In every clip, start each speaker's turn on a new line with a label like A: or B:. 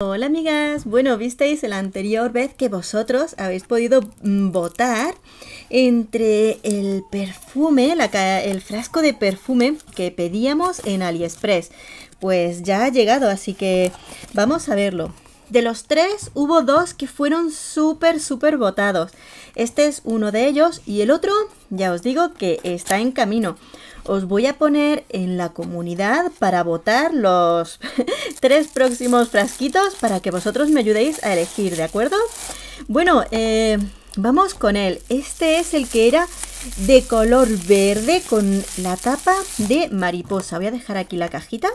A: Hola amigas, bueno, visteis la anterior vez que vosotros habéis podido mm, votar entre el perfume, el frasco de perfume que pedíamos en AliExpress. Pues ya ha llegado, así que vamos a verlo. De los tres hubo dos que fueron súper, súper votados. Este es uno de ellos y el otro, ya os digo que está en camino os voy a poner en la comunidad para votar los tres próximos frasquitos para que vosotros me ayudéis a elegir, ¿de acuerdo? Bueno, eh, vamos con él. Este es el que era de color verde con la tapa de mariposa. Voy a dejar aquí la cajita.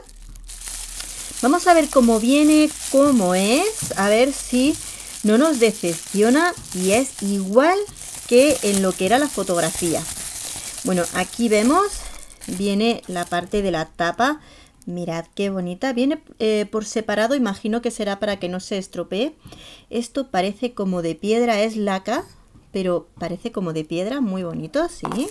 A: Vamos a ver cómo viene, cómo es, a ver si no nos decepciona y es igual que en lo que era la fotografía. Bueno, aquí vemos viene la parte de la tapa. Mirad qué bonita. Viene eh, por separado, imagino que será para que no se estropee. Esto parece como de piedra, es laca, pero parece como de piedra, muy bonito, sí.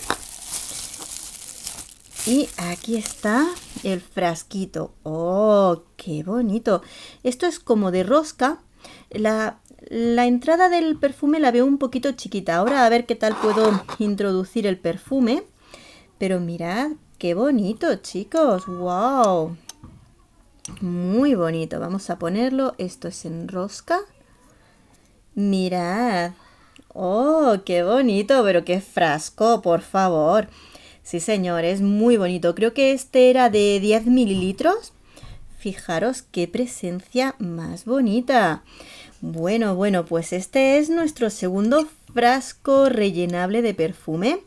A: Y aquí está el frasquito. ¡Oh, qué bonito! Esto es como de rosca. La, la entrada del perfume la veo un poquito chiquita. Ahora a ver qué tal puedo introducir el perfume. Pero mirad qué bonito, chicos. ¡Wow! Muy bonito. Vamos a ponerlo. Esto es en rosca. Mirad. ¡Oh, qué bonito! Pero qué frasco, por favor. Sí, señor, es muy bonito. Creo que este era de 10 mililitros. Fijaros qué presencia más bonita. Bueno, bueno, pues este es nuestro segundo frasco rellenable de perfume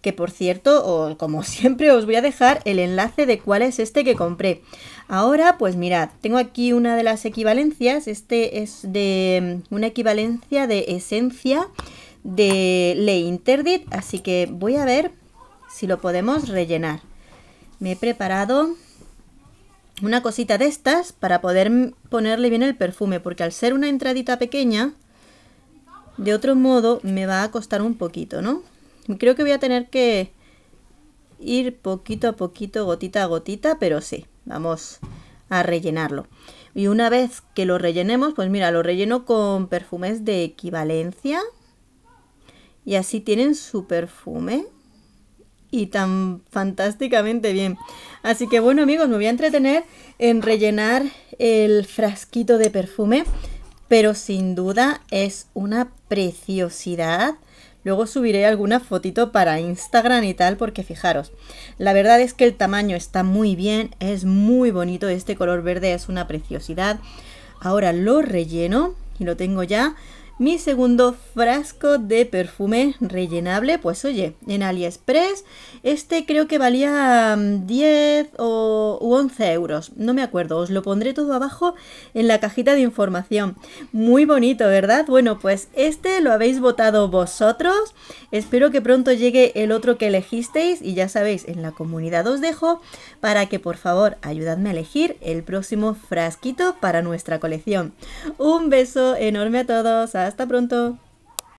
A: que por cierto, como siempre os voy a dejar el enlace de cuál es este que compré. Ahora, pues mirad, tengo aquí una de las equivalencias, este es de mm, una equivalencia de esencia de Le Interdit, así que voy a ver si lo podemos rellenar. Me he preparado una cosita de estas para poder ponerle bien el perfume, porque al ser una entradita pequeña, de otro modo me va a costar un poquito, ¿no? Creo que voy a tener que ir poquito a poquito, gotita a gotita, pero sí, vamos a rellenarlo. Y una vez que lo rellenemos, pues mira, lo relleno con perfumes de equivalencia. Y así tienen su perfume. Y tan fantásticamente bien. Así que bueno amigos, me voy a entretener en rellenar el frasquito de perfume. Pero sin duda es una preciosidad Luego subiré alguna fotito para Instagram y tal, porque fijaros, la verdad es que el tamaño está muy bien, es muy bonito, este color verde es una preciosidad. Ahora lo relleno y lo tengo ya mi segundo frasco de perfume rellenable, pues oye, en AliExpress, este creo que valía 10 mm, o 11 euros, no me acuerdo, os lo pondré todo abajo en la cajita de información. Muy bonito, ¿verdad? Bueno, pues este lo habéis votado vosotros, espero que pronto llegue el otro que elegisteis y ya sabéis, en la comunidad os dejo para que por favor ayudadme a elegir el próximo frasquito para nuestra colección. Un beso enorme a todos, hasta pronto.